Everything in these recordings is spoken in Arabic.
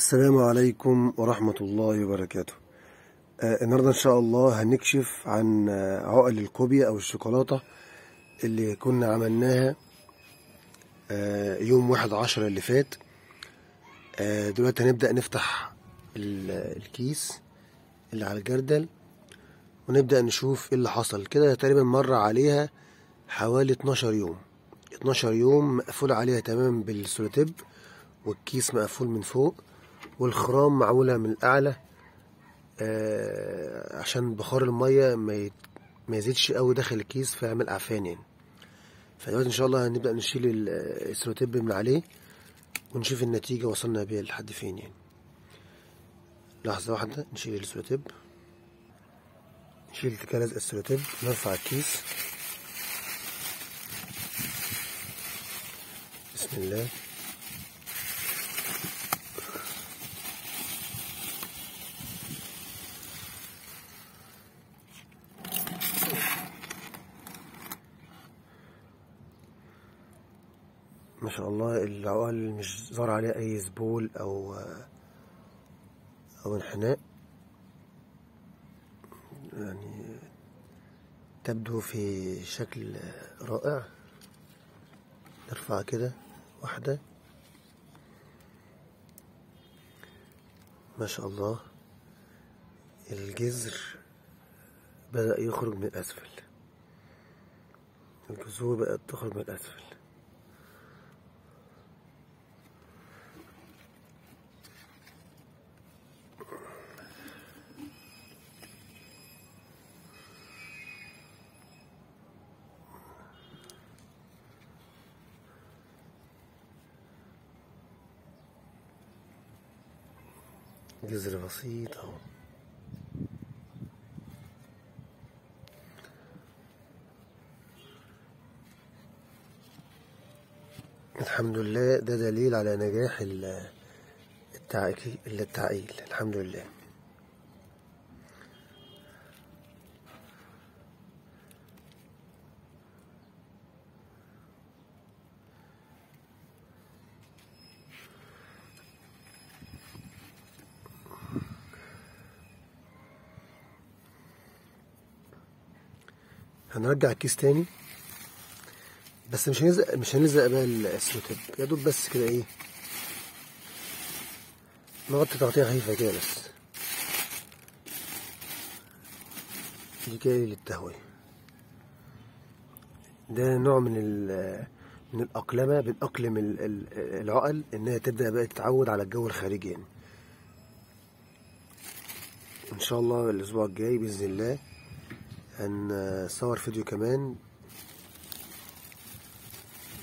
السلام عليكم ورحمة الله وبركاته. آه النهاردة إن شاء الله هنكشف عن آه، عقل الكوبيا أو الشوكولاتة اللي كنا عملناها آه يوم واحد عشرة اللي فات. آه دلوقتي هنبدأ نفتح ال- الكيس اللي على الجردل ونبدأ نشوف إيه اللي حصل. كده تقريبا مر عليها حوالي 12 يوم. 12 يوم مقفول عليها تمام بالسولوتيب والكيس مقفول من فوق. والخرام معمولة من الأعلى آه عشان بخار المية ما يت- ما يزيدش قوي داخل الكيس فيعمل أعفان يعني. فدلوقتي إن شاء الله هنبدأ نشيل ال- السولوتيب من عليه ونشوف النتيجة وصلنا بيها لحد فين يعني. لحظة واحدة نشيل السولوتيب نشيل كنز السولوتيب نرفع الكيس. بسم الله. ما شاء الله العقل مش ظهر عليه أي زبول أو أو انحناء. يعني تبدو في شكل رائع. نرفع كده واحدة. ما شاء الله الجذر بدأ يخرج من الأسفل. الجذور بقت تخرج من الأسفل. جذر بسيط أهو. الحمد لله ده دليل على نجاح ال- التعقيل التعقيل. الحمد لله. هنرجع الكيس تاني. بس مش هنلزق مش هنلزق بقى السلوتيب. يا دوب بس كده إيه. نغطي تغطية خفيفة كده بس. دي كده للتهوية. ده نوع من من الأقلمة بنأقلم ال- ال- العقل إنها تبدأ بقى تتعود على الجو الخارجي يعني. إن شاء الله الأسبوع الجاي بإذن الله هنصور فيديو كمان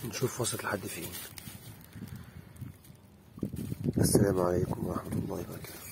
نشوف وصلت لحد فين. السلام عليكم ورحمة الله وبركاته.